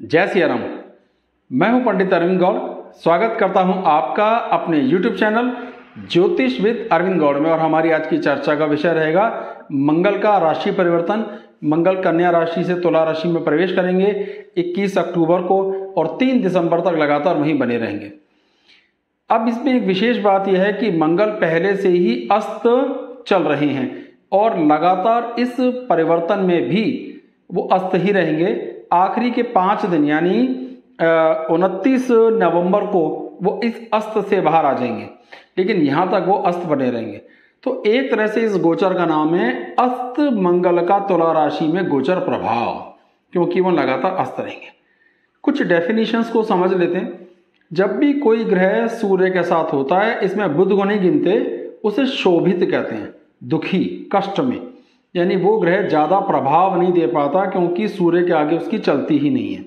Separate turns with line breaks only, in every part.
जय सिया राम मैं हूँ पंडित अरविंद गौड़। स्वागत करता हूँ आपका अपने YouTube channel Jyotish with Arvind Gaur में। और हमारी आज की चर्चा का विषय रहेगा मंगल का राशि परिवर्तन। मंगल कन्या राशि से तुला राशि में प्रवेश करेंगे 21 अक्टूबर को और 3 दिसंबर तक लगातार वहीं बने रहेंगे। अब इसमें एक विशेष बात यह है कि मंगल पहले से ही अस्त चल रहे हैं और लगातार इस परिवर्तन में भी वो अस्त ही रहेंगे। आखिरी के पाँच दिन, यानी उनतीस नवंबर को वो इस अस्त से बाहर आ जाएँगे। लेकिन यहाँ तक वो अस्त बने रहेंगे। तो एक तरह से इस गोचर का नाम है अस्त मंगल का तुला राशि में गोचर प्रभाव, क्योंकि वो लगातार अस्त रहेंगे। कुछ डेफिनेशंस को समझ लेते हैं। जब भी कोई ग्रह सूर्य के साथ होता है, इसमें बुद्ध को नहीं गिनते, उसे शोभित कहते हैं, दुखी, कष्ट में। यानी वो ग्रह ज़्यादा प्रभाव नहीं दे पाता क्योंकि सूर्य के आगे उसकी चलती ही नहीं है।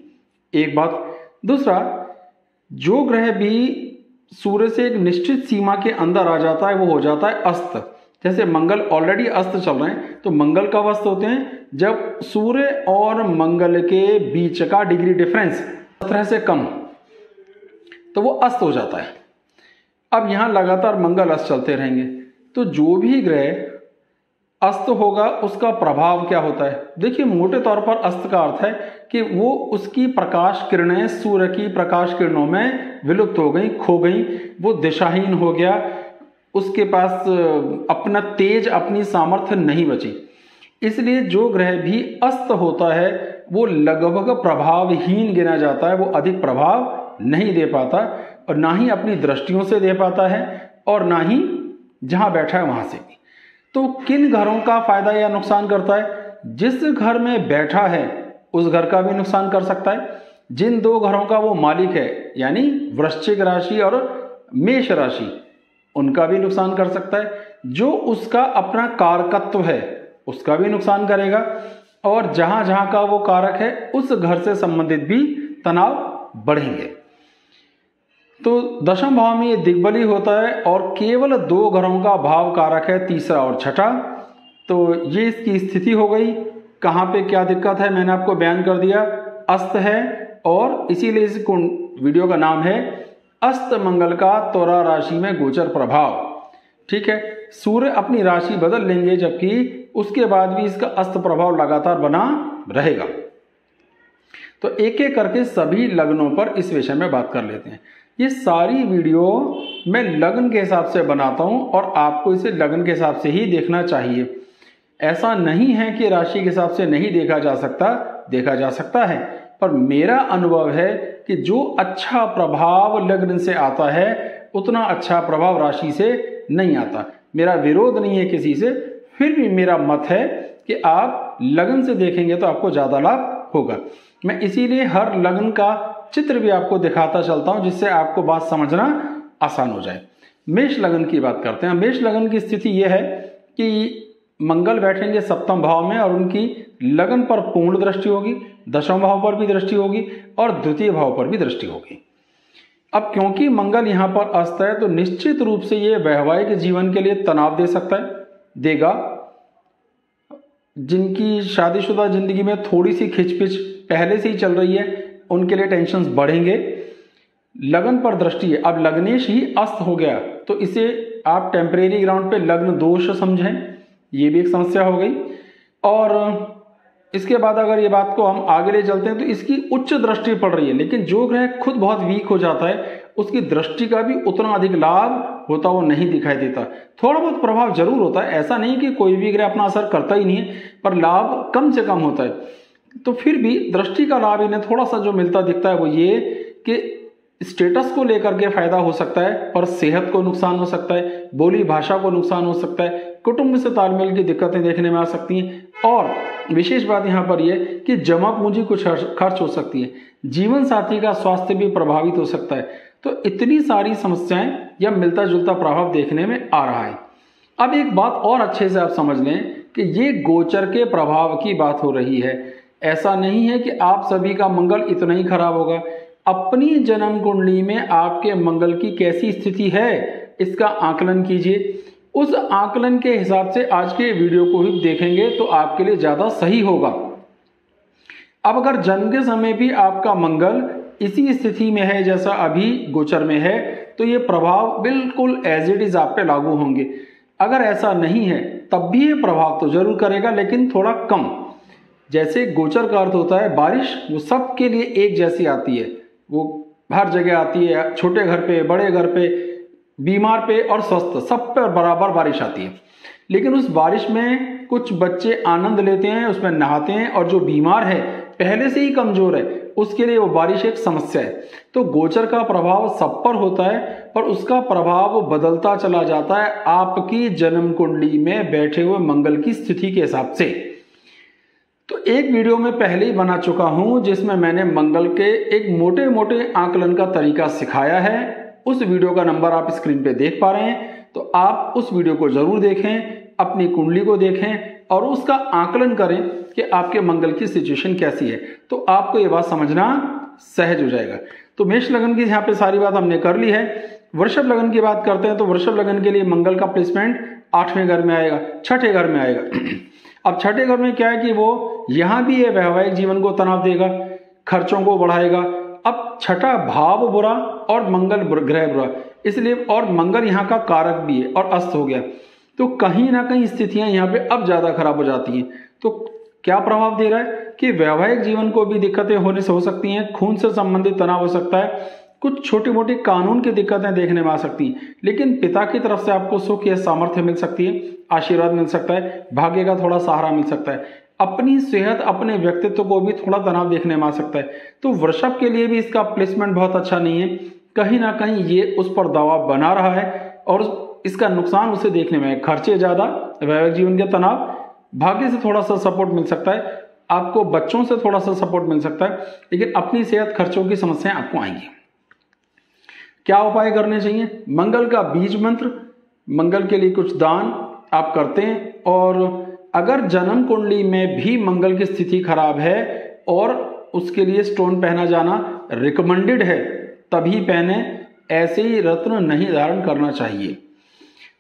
एक बात। दूसरा, जो ग्रह भी सूर्य से एक निश्चित सीमा के अंदर आ जाता है, वो हो जाता है अस्त। जैसे मंगल ऑलरेडी अस्त चल रहे हैं तो मंगल कब अस्त होते हैं? जब सूर्य और मंगल के बीच का डिग्री डिफरेंस सत्रह से कम तो वो अस्त हो जाता है। अब यहाँ लगातार मंगल अस्त चलते रहेंगे। तो जो भी ग्रह अस्त होगा, उसका प्रभाव क्या होता है? देखिए, मोटे तौर पर अस्त का अर्थ है कि वो उसकी प्रकाश किरणें, सूर्य की प्रकाश किरणों में विलुप्त हो गई, खो गई, वो दिशाहीन हो गया, उसके पास अपना तेज, अपनी सामर्थ्य नहीं बची। इसलिए जो ग्रह भी अस्त होता है, वो लगभग प्रभावहीन गिना जाता है, वो अधिक प्रभाव नहीं दे पाता, और ना ही अपनी दृष्टियों से दे पाता है, और ना ही जहाँ बैठा है वहाँ से। तो किन घरों का फ़ायदा या नुकसान करता है? जिस घर में बैठा है, उस घर का भी नुकसान कर सकता है। जिन दो घरों का वो मालिक है, यानी वृश्चिक राशि और मेष राशि, उनका भी नुकसान कर सकता है। जो उसका अपना कारकत्व है, उसका भी नुकसान करेगा। और जहाँ जहाँ का वो कारक है, उस घर से संबंधित भी तनाव बढ़ेंगे। तो दशम भाव में ये दिग्बली होता है और केवल दो घरों का भाव कारक है, तीसरा और छठा। तो ये इसकी स्थिति हो गई। कहाँ पे क्या दिक्कत है, मैंने आपको बयान कर दिया। अस्त है और इसीलिए इस वीडियो का नाम है अस्त मंगल का तोरा राशि में गोचर प्रभाव। ठीक है, सूर्य अपनी राशि बदल लेंगे जबकि उसके बाद भी इसका अस्त प्रभाव लगातार बना रहेगा। तो एक एक करके सभी लग्नों पर इस विषय में बात कर लेते हैं। ये सारी वीडियो मैं लगन के हिसाब से बनाता हूँ और आपको इसे लगन के हिसाब से ही देखना चाहिए। ऐसा नहीं है कि राशि के हिसाब से नहीं देखा जा सकता, देखा जा सकता है। पर मेरा अनुभव है कि जो अच्छा प्रभाव लग्न से आता है, उतना अच्छा प्रभाव राशि से नहीं आता। मेरा विरोध नहीं है किसी से, फिर भी मेरा मत है कि आप लगन से देखेंगे तो आपको ज़्यादा लाभ होगा। मैं इसीलिए हर लगन का चित्र भी आपको दिखाता चलता हूँ, जिससे आपको बात समझना आसान हो जाए। मेष लगन की बात करते हैं। मेष लगन की स्थिति यह है कि मंगल बैठेंगे सप्तम भाव में और उनकी लगन पर पूर्ण दृष्टि होगी, दशम भाव पर भी दृष्टि होगी और द्वितीय भाव पर भी दृष्टि होगी। अब क्योंकि मंगल यहाँ पर अस्त है तो निश्चित रूप से यह वैवाहिक जीवन के लिए तनाव दे सकता है, देगा। जिनकी शादीशुदा ज़िंदगी में थोड़ी सी खिचपिच पहले से ही चल रही है उनके लिए टेंशन बढ़ेंगे। लगन पर दृष्टि है अब लग्नेश ही अस्त हो गया तो इसे आप टेम्परेरी ग्राउंड पे लग्न दोष समझें, ये भी एक समस्या हो गई। और इसके बाद अगर ये बात को हम आगे ले चलते हैं तो इसकी उच्च दृष्टि पड़ रही है, लेकिन जो ग्रह खुद बहुत वीक हो जाता है, उसकी दृष्टि का भी उतना अधिक लाभ होता वो नहीं दिखाई देता। थोड़ा बहुत प्रभाव ज़रूर होता है, ऐसा नहीं कि कोई भी ग्रह अपना असर करता ही नहीं है, पर लाभ कम से कम होता है। तो फिर भी दृष्टि का लाभ इन्हें थोड़ा सा जो मिलता दिखता है वो ये कि स्टेटस को लेकर के फ़ायदा हो सकता है पर सेहत को नुकसान हो सकता है, बोली भाषा को नुकसान हो सकता है, कुटुंब से तालमेल की दिक्कतें देखने में आ सकती हैं और विशेष बात यहाँ पर यह कि जमा पूंजी कुछ खर्च हो सकती है, जीवन साथी का स्वास्थ्य भी प्रभावित हो सकता है। तो इतनी सारी समस्याएँ या मिलता जुलता प्रभाव देखने में आ रहा है। अब एक बात और अच्छे से आप समझ लें कि ये गोचर के प्रभाव की बात हो रही है। ऐसा नहीं है कि आप सभी का मंगल इतना ही खराब होगा। अपनी जन्म कुंडली में आपके मंगल की कैसी स्थिति है, इसका आकलन कीजिए। उस आकलन के हिसाब से आज के वीडियो को ही देखेंगे तो आपके लिए ज़्यादा सही होगा। अब अगर जन्म के समय भी आपका मंगल इसी स्थिति में है जैसा अभी गोचर में है तो ये प्रभाव बिल्कुल एज इट इज़ आप पे लागू होंगे। अगर ऐसा नहीं है, तब भी ये प्रभाव तो ज़रूर करेगा, लेकिन थोड़ा कम। जैसे गोचर का अर्थ होता है, बारिश वो सबके लिए एक जैसी आती है। वो हर जगह आती है, छोटे घर पे, बड़े घर पे, बीमार पे और स्वस्थ, सब पे बराबर बारिश आती है। लेकिन उस बारिश में कुछ बच्चे आनंद लेते हैं, उसमें नहाते हैं और जो बीमार है, पहले से ही कमज़ोर है, उसके लिए वो बारिश एक समस्या है। तो गोचर का प्रभाव सब पर होता है, पर उसका प्रभाव बदलता चला जाता है आपकी जन्म कुंडली में बैठे हुए मंगल की स्थिति के हिसाब से। तो एक वीडियो में पहले ही बना चुका हूँ, जिसमें मैंने मंगल के एक मोटे मोटे आकलन का तरीका सिखाया है। उस वीडियो का नंबर आप स्क्रीन पे देख पा रहे हैं। तो आप उस वीडियो को ज़रूर देखें, अपनी कुंडली को देखें और उसका आकलन करें कि आपके मंगल की सिचुएशन कैसी है। तो आपको ये बात समझना सहज हो जाएगा। तो मेष लगन की यहाँ पे सारी बात हमने कर ली है। वृषभ लगन की बात करते हैं तो वृषभ लगन के लिए मंगल का प्लेसमेंट आठवें घर में आएगा, छठे घर में आएगा। अब छठे घर में क्या है कि वो यहाँ भी ये वैवाहिक जीवन को तनाव देगा, खर्चों को बढ़ाएगा। अब छठा भाव बुरा और मंगल ग्रह बुरा। इसलिए और मंगल यहाँ का कारक भी है और अस्त हो गया। तो कहीं ना कहीं स्थितियाँ यहाँ पे अब ज़्यादा खराब हो जाती हैं। तो क्या प्रभाव दे रहा है कि वैवाहिक जीवन को भी दिक्कतें होने से हो सकती हैं, खून से संबंधित तनाव हो सकता है कुछ छोटी मोटी कानून की दिक्कतें देखने में आ सकती हैं। लेकिन पिता की तरफ़ से आपको सुख या सामर्थ्य मिल सकती है, आशीर्वाद मिल सकता है, भाग्य का थोड़ा सहारा मिल सकता है। अपनी सेहत, अपने व्यक्तित्व को भी थोड़ा तनाव देखने में आ सकता है। तो वृषभ के लिए भी इसका प्लेसमेंट बहुत अच्छा नहीं है। कहीं ना कहीं ये उस पर दबाव बना रहा है और इसका नुकसान उसे देखने में खर्चे ज़्यादा, वैवाहिक जीवन के तनाव, भाग्य से थोड़ा सा सपोर्ट मिल सकता है। आपको बच्चों से थोड़ा सा सपोर्ट मिल सकता है। लेकिन अपनी सेहत खर्चों की समस्याएँ आपको आएँगी। क्या उपाय करने चाहिए? मंगल का बीज मंत्र, मंगल के लिए कुछ दान आप करते हैं, और अगर जन्म कुंडली में भी मंगल की स्थिति खराब है और उसके लिए स्टोन पहना जाना रिकमेंडेड है, तभी पहने, ऐसे ही रत्न नहीं धारण करना चाहिए।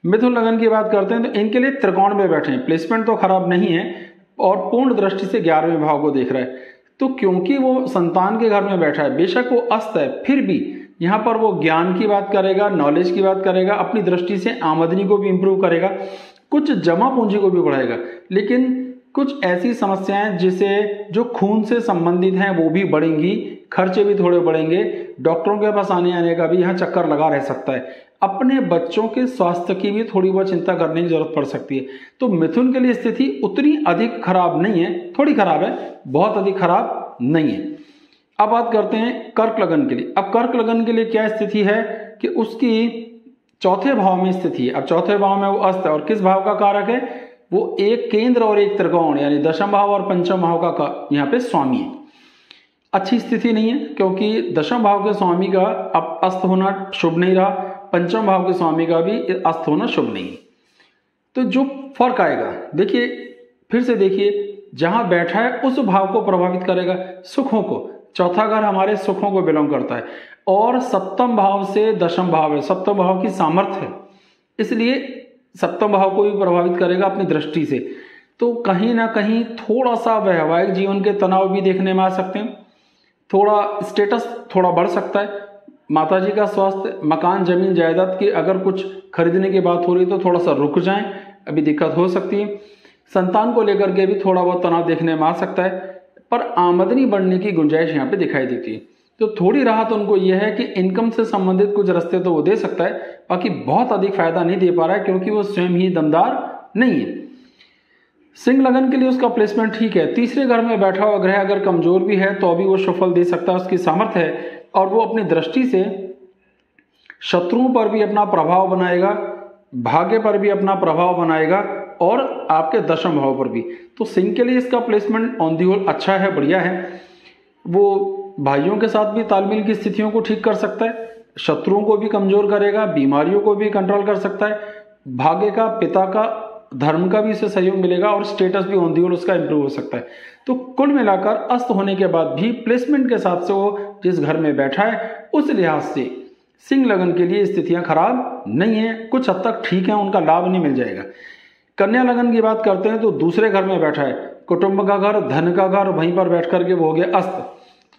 मिथुन लगन की बात करते हैं तो इनके लिए त्रिकोण में बैठे हैं। प्लेसमेंट तो खराब नहीं है और पूर्ण दृष्टि से ग्यारहवें भाव को देख रहा है। तो क्योंकि वो संतान के घर में बैठा है, बेशक वो अस्त है, फिर भी यहाँ पर वो ज्ञान की बात करेगा नॉलेज की बात करेगा, अपनी दृष्टि से आमदनी को भी इम्प्रूव करेगा, कुछ जमा पूंजी को भी बढ़ाएगा। लेकिन कुछ ऐसी समस्याएँ जिसे, जो खून से संबंधित हैं, वो भी बढ़ेंगी, खर्चे भी थोड़े बढ़ेंगे, डॉक्टरों के पास आने आने का भी यहाँ चक्कर लगा रह सकता है। अपने बच्चों के स्वास्थ्य की भी थोड़ी बहुत चिंता करने की ज़रूरत पड़ सकती है। तो मिथुन के लिए स्थिति उतनी अधिक खराब नहीं है, थोड़ी खराब है, बहुत अधिक खराब नहीं है। अब बात करते हैं कर्क लगन के लिए। अब कर्क लगन के लिए क्या स्थिति है कि उसकी चौथे भाव में स्थिति है। अब चौथे भाव में वो अस्त है और किस भाव का कारक है? वो एक केंद्र और एक त्रिकोण यानी दशम भाव और पंचम भाव का, यहाँ पे स्वामी है। अच्छी स्थिति नहीं है क्योंकि दशम भाव के स्वामी का अब अस्त होना शुभ नहीं रहा पंचम भाव के स्वामी का भी अस्त होना शुभ नहीं तो जो फ़र्क आएगा देखिए फिर से देखिए जहाँ बैठा है उस भाव को प्रभावित करेगा सुखों को। चौथा घर हमारे सुखों को बिलोंग करता है। और सप्तम भाव से दशम भाव है। सप्तम भाव की सामर्थ्य है। इसलिए सप्तम भाव को भी प्रभावित करेगा अपनी दृष्टि से। तो कहीं ना कहीं थोड़ा सा वैवाहिक जीवन के तनाव भी देखने में आ सकते हैं। थोड़ा स्टेटस थोड़ा बढ़ सकता है। माता जी का स्वास्थ्य, मकान, ज़मीन, जायदाद की अगर कुछ खरीदने की बात हो रही तो थोड़ा सा रुक जाएँ। अभी दिक्कत हो सकती है। संतान को लेकर के भी थोड़ा बहुत तनाव देखने में आ सकता है। पर आमदनी बढ़ने की गुंजाइश यहाँ पे दिखाई देती है। तो थोड़ी राहत उनको यह है कि इनकम से संबंधित कुछ रास्ते तो वो दे सकता है, बाकी बहुत अधिक फ़ायदा नहीं दे पा रहा है क्योंकि वो स्वयं ही दमदार नहीं है। सिंह लगन के लिए उसका प्लेसमेंट ठीक है। तीसरे घर में बैठा हुआ ग्रह अगर कमज़ोर भी है तो अभी वो सफल दे सकता है, उसकी सामर्थ्य है और वो अपनी दृष्टि से शत्रुओं पर भी अपना प्रभाव बनाएगा, भाग्य पर भी अपना प्रभाव बनाएगा और आपके दशम भाव पर भी। तो सिंह के लिए इसका प्लेसमेंट ऑन दी होल अच्छा है, बढ़िया है। वो भाइयों के साथ भी तालमेल की स्थितियों को ठीक कर सकता है, शत्रुओं को भी कमज़ोर करेगा, बीमारियों को भी कंट्रोल कर सकता है, भाग्य का, पिता का, धर्म का भी इसे सहयोग मिलेगा और स्टेटस भी ऑन दी उसका इंप्रूव हो सकता है। तो कुल मिलाकर अस्त होने के बाद भी प्लेसमेंट के हिसाब से वो जिस घर में बैठा है, उस लिहाज से सिंह लगन के लिए स्थितियाँ खराब नहीं है, कुछ हद तक ठीक है, उनका लाभ नहीं मिल जाएगा। कन्या लगन की बात करते हैं तो दूसरे घर में बैठा है। कुटुंब का घर, धन का घर, वहीं पर बैठ करके वो हो गया अस्त।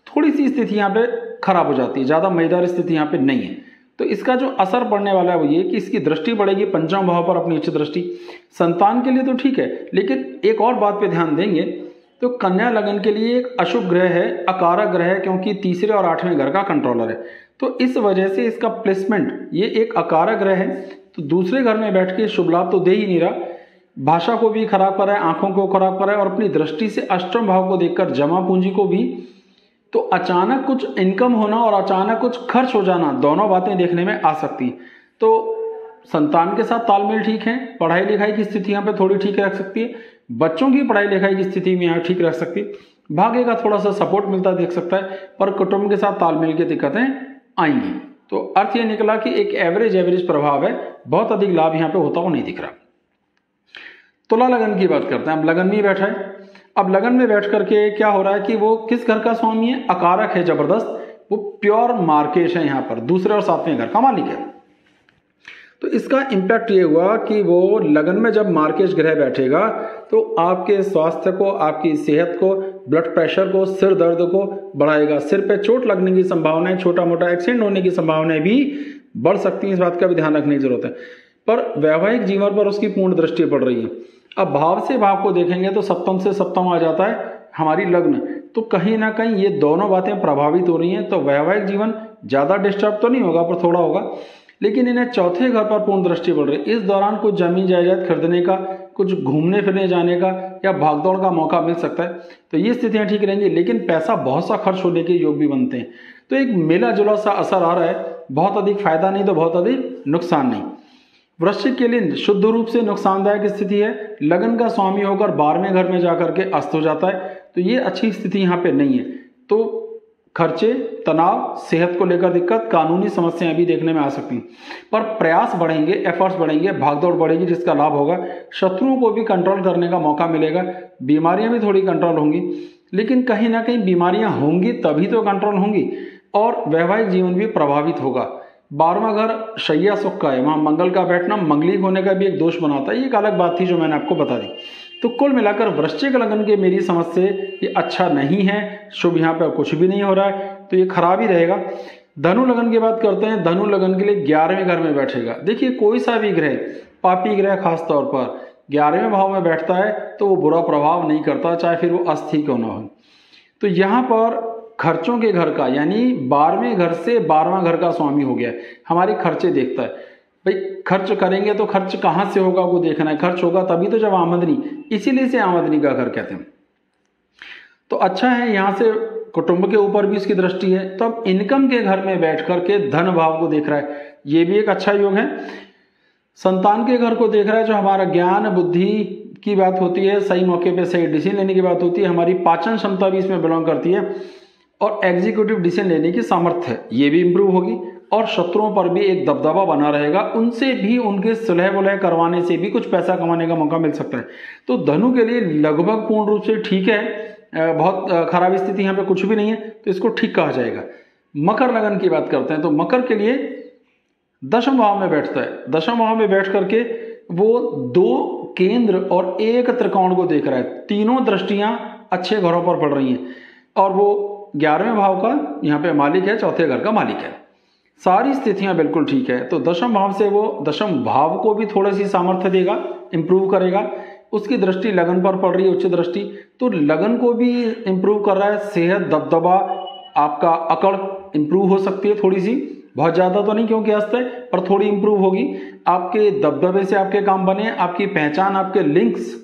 थोड़ी सी स्थिति यहाँ पे खराब हो जाती है, ज़्यादा मज़ेदार स्थिति यहाँ पे नहीं है। तो इसका जो असर पड़ने वाला है वो ये कि इसकी दृष्टि बढ़ेगी, पंचम भाव पर अपनी उच्च दृष्टि। संतान के लिए तो ठीक है, लेकिन एक और बात पे ध्यान देंगे। तो कन्या लगन के लिए एक अशुभ ग्रह है अकारक ग्रह है, क्योंकि तीसरे और आठवें घर का कंट्रोलर है। तो इस वजह से इसका प्लेसमेंट ये एक अकारक ग्रह है। तो दूसरे घर में बैठ के शुभ लाभ तो दे ही नहीं रहा। भाषा को भी खराब कर रहा है, आँखों को खराब कर रहा है और अपनी दृष्टि से अष्टम भाव को देखकर जमा पूंजी को भी तो अचानक कुछ इनकम होना और अचानक कुछ खर्च हो जाना, दोनों बातें देखने में आ सकती तो संतान के साथ तालमेल ठीक है, पढ़ाई लिखाई की स्थिति यहाँ पे थोड़ी ठीक रख सकती है, बच्चों की पढ़ाई लिखाई की स्थिति में यहाँ ठीक रख सकती है। भाग्य का थोड़ा सा सपोर्ट मिलता देख सकता है, पर कुटुंब के साथ तालमेल की दिक्कतें आएँगी। तो अर्थ ये निकला कि एक एवरेज एवरेज प्रभाव है, बहुत अधिक लाभ यहाँ पे होता हुआ नहीं दिख रहा। तुला लगन की बात करते हैं। अब लगन में बैठा है। अब लगन में बैठ करके क्या हो रहा है कि वो किस घर का स्वामी है? अकारक है, ज़बरदस्त। वो प्योर मार्केश है यहाँ पर। दूसरे और सातवें घर का मालिक है। तो इसका इम्पैक्ट ये हुआ कि वो लगन में जब मार्केश ग्रह बैठेगा तो आपके स्वास्थ्य को, आपकी सेहत को ब्लड प्रेशर को, सिर दर्द को बढ़ाएगा। सिर पे चोट लगने की संभावनाएँ छोटा मोटा एक्सीडेंट होने की संभावनाएँ भी बढ़ सकती हैं। इस बात का भी ध्यान रखने की ज़रूरत है। पर वैवाहिक जीवन पर उसकी पूर्ण दृष्टि पड़ रही है। अब भाव से भाव को देखेंगे तो सप्तम से सप्तम आ जाता है हमारी लग्न। तो कहीं ना कहीं ये दोनों बातें प्रभावित हो रही हैं तो वैवाहिक जीवन ज़्यादा डिस्टर्ब तो नहीं होगा, पर थोड़ा होगा। लेकिन इन्हें चौथे घर पर पूर्ण दृष्टि पड़ रही है। इस दौरान कुछ ज़मीन जायदाद खरीदने का, कुछ घूमने फिरने जाने का या भागदौड़ का मौका मिल सकता है। तो ये स्थितियाँ ठीक रहेंगी, लेकिन पैसा बहुत सा खर्च होने के योग भी बनते हैं। तो एक मेला जुला सा असर आ रहा है। बहुत अधिक फ़ायदा नहीं तो बहुत अधिक नुकसान नहीं। वृश्चिक के लिए शुद्ध रूप से नुकसानदायक स्थिति है। लगन का स्वामी होकर बारहवें घर में जाकर के अस्त हो जाता है। तो ये अच्छी स्थिति यहाँ पे नहीं है। तो खर्चे, तनाव, सेहत को लेकर दिक्कत, कानूनी समस्याएँ भी देखने में आ सकती हैं। पर प्रयास बढ़ेंगे एफर्ट्स बढ़ेंगे, भागदौड़ बढ़ेगी, जिसका लाभ होगा। शत्रुओं को भी कंट्रोल करने का मौका मिलेगा। बीमारियाँ भी थोड़ी कंट्रोल होंगी। लेकिन कहीं ना कहीं बीमारियाँ होंगी तभी तो कंट्रोल होंगी। और वैवाहिक जीवन भी प्रभावित होगा। बारहवा घर शैया सुख का है वहाँ मंगल का बैठना मंगलिक होने का भी एक दोष बनाता है, ये एक अलग बात थी जो मैंने आपको बता दी। तो कुल मिलाकर वृश्चिक लगन के मेरी समझ से ये अच्छा नहीं है, शुभ यहाँ पे कुछ भी नहीं हो रहा है तो ये खराब ही रहेगा। धनु लगन की बात करते हैं, धनु लगन के लिए ग्यारहवें घर में बैठेगा। देखिए, कोई सा भी ग्रह, पापी ग्रह खास तौर पर, ग्यारहवें भाव में बैठता है तो वो बुरा प्रभाव नहीं करता, चाहे फिर वो अस्थि क्यों ना हो। तो यहाँ पर खर्चों के घर का, यानी बारहवें घर से बारहवा घर का स्वामी हो गया हमारे खर्चे देखता है। भाई, खर्च करेंगे तो खर्च कहाँ से होगा वो देखना है। खर्च होगा तभी तो जब आमदनी, इसीलिए से आमदनी का घर कहते हैं। तो अच्छा है, यहाँ से कुटुंब के ऊपर भी इसकी दृष्टि है। तो अब इनकम के घर में बैठ करके धन भाव को देख रहा है। ये भी एक अच्छा योग है। संतान के घर को देख रहा है, जो हमारा ज्ञान, बुद्धि की बात होती है, सही मौके पे, सही डिसीज़न लेने की बात होती है। हमारी पाचन क्षमता भी इसमें बिलोंग करती है। और एग्जीक्यूटिव डिसीज़न लेने की सामर्थ्य है। ये भी इंप्रूव होगी। और शत्रुओं पर भी एक दबदबा बना रहेगा। उनसे भी, उनके सुलह वलह करवाने से भी कुछ पैसा कमाने का मौका मिल सकता है। तो धनु के लिए लगभग पूर्ण रूप से ठीक है। बहुत खराब स्थिति यहाँ पे कुछ भी नहीं है। तो इसको ठीक कहा जाएगा। मकर लगन की बात करते हैं। तो मकर के लिए दशम भाव में बैठता है। दशम भाव में बैठ करके वो दो केंद्र और एक त्रिकोण को देख रहा है। तीनों दृष्टियाँ अच्छे घरों पर पड़ रही हैं। और वो ग्यारहवें भाव का यहाँ पे मालिक है, चौथे घर का मालिक है। सारी स्थितियाँ बिल्कुल ठीक है। तो दशम भाव से वो दशम भाव को भी थोड़ी सी सामर्थ्य देगा इंप्रूव करेगा। उसकी दृष्टि लगन पर पड़ रही है, उच्च दृष्टि। तो लगन को भी इंप्रूव कर रहा है, सेहत, दबदबा, आपका अकड़ इंप्रूव हो सकती है थोड़ी सी बहुत ज़्यादा तो नहीं क्योंकि अस्त है, पर थोड़ी इंप्रूव होगी। आपके दबदबे से आपके काम बने, आपकी पहचान, आपके लिंक्स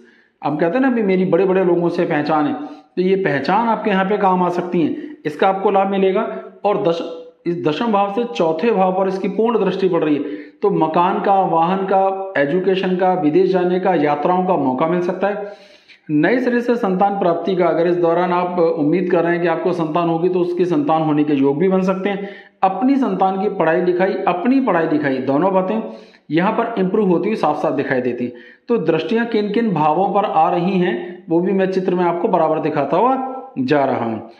आप कहते हैं ना भी मेरी बड़े बड़े लोगों से पहचान है। तो ये पहचान आपके यहाँ पे काम आ सकती है। इसका आपको लाभ मिलेगा और दश, इस दशम भाव से चौथे भाव पर इसकी पूर्ण दृष्टि पड़ रही है। तो मकान का, वाहन का एजुकेशन का, विदेश जाने का, यात्राओं का मौका मिल सकता है। नए सिरे से संतान प्राप्ति का, अगर इस दौरान आप उम्मीद कर रहे हैं कि आपको संतान होगी तो उसकी संतान होने के योग भी बन सकते हैं। अपनी संतान की पढ़ाई लिखाई, अपनी पढ़ाई लिखाई, दोनों बातें यहाँ पर इंप्रूव होती हुई साफ़ साफ़ दिखाई देती तो दृष्टियाँ किन किन भावों पर आ रही हैं वो भी मैं चित्र में आपको बराबर दिखाता हुआ जा रहा हूँ।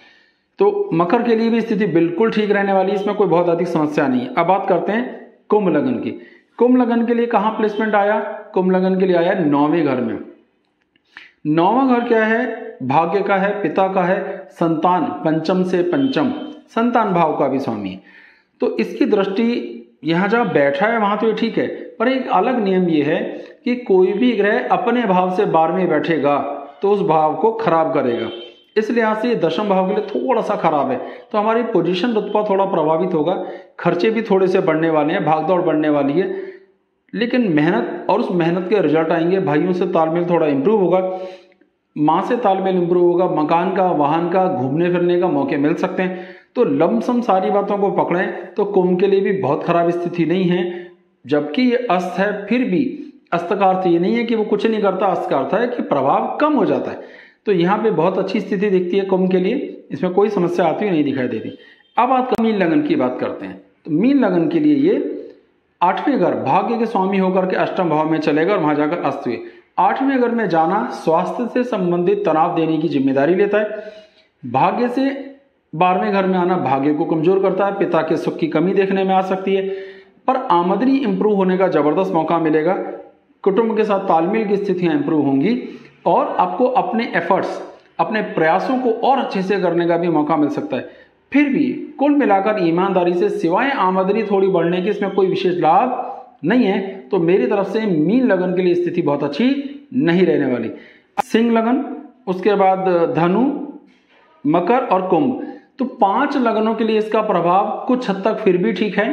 तो मकर के लिए भी स्थिति बिल्कुल ठीक रहने वाली, इसमें कोई बहुत अधिक समस्या नहीं। है अब बात करते हैं कुंभ लगन की। कुंभ लगन के लिए कहाँ प्लेसमेंट आया? कुंभ लगन के लिए आया नौवें घर में। नौवा घर क्या है? भाग्य का है, पिता का है, संतान, पंचम से पंचम। संतान भाव का भी स्वामी तो इसकी दृष्टि यहाँ जहाँ बैठा है, वहाँ तो ये ठीक है, पर एक अलग नियम ये है कि कोई भी ग्रह अपने भाव से बार में बैठेगा। तो उस भाव को खराब करेगा। इस लिहाज से दशम भाव के लिए थोड़ा सा खराब है। तो हमारी पोजीशन रुतबा थोड़ा प्रभावित होगा। खर्चे भी थोड़े से बढ़ने वाले हैं, भागदौड़ बढ़ने वाली है। लेकिन मेहनत और उस मेहनत के रिज़ल्ट आएँगे। भाइयों से तालमेल थोड़ा इंप्रूव होगा। माँ से तालमेल इंप्रूव होगा। मकान का, वाहन का, घूमने फिरने का मौके मिल सकते हैं। तो लमसम सारी बातों को पकड़ें। तो कुंभ के लिए भी बहुत खराब स्थिति नहीं है। जबकि ये अस्त है, फिर भी अस्त का अर्थ ये नहीं है कि वो कुछ नहीं करता अस्त का अर्थ है कि प्रभाव कम हो जाता है। तो यहाँ पे बहुत अच्छी स्थिति दिखती है कुंभ के लिए, इसमें कोई समस्या आती हुई नहीं दिखाई देती। अब आप मीन लगन की बात करते हैं। तो मीन लगन के लिए ये आठवें घर, भाग्य के स्वामी होकर के अष्टम भाव में चलेगा और वहाँ जाकर अस्त हुए। आठवें घर में जाना स्वास्थ्य से संबंधित तनाव देने की ज़िम्मेदारी लेता है। भाग्य से बारहवें घर में आना भाग्य को कमज़ोर करता है, पिता के सुख की कमी देखने में आ सकती है। पर आमदनी इंप्रूव होने का ज़बरदस्त मौका मिलेगा। कुटुंब के साथ तालमेल की स्थितियाँ इंप्रूव होंगी और आपको अपने एफर्ट्स अपने प्रयासों को और अच्छे से करने का भी मौका मिल सकता है। फिर भी कुल मिलाकर ईमानदारी से सिवाय आमदनी थोड़ी बढ़ने की इसमें कोई विशेष लाभ नहीं है तो मेरी तरफ़ से मीन लगन के लिए स्थिति बहुत अच्छी नहीं रहने वाली। सिंह लगन, उसके बाद धनु, मकर और कुंभ। तो पाँच लगनों के लिए इसका प्रभाव कुछ हद तक फिर भी ठीक है।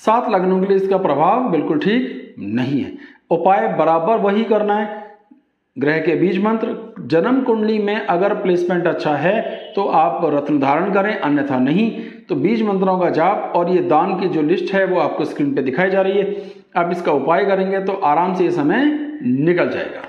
सात लगनों के लिए इसका प्रभाव बिल्कुल ठीक नहीं है। उपाय बराबर वही करना है। ग्रह के बीज मंत्र, जन्म कुंडली में अगर प्लेसमेंट अच्छा है तो आप रत्न धारण करें, अन्यथा नहीं। तो बीज मंत्रों का जाप और ये दान की जो लिस्ट है, वो आपको स्क्रीन पे दिखाई जा रही है। आप इसका उपाय करेंगे तो आराम से ये समय निकल जाएगा।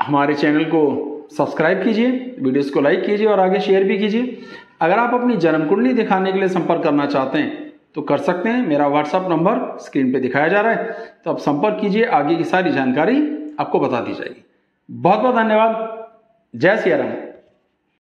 हमारे चैनल को सब्सक्राइब कीजिए, वीडियोस को लाइक कीजिए और आगे शेयर भी कीजिए। अगर आप अपनी जन्म कुंडली दिखाने के लिए संपर्क करना चाहते हैं तो कर सकते हैं। मेरा व्हाट्सअप नंबर स्क्रीन पे दिखाया जा रहा है। तो आप संपर्क कीजिए। आगे की सारी जानकारी आपको बता दी जाएगी। बहुत बहुत धन्यवाद। जय सिया राम।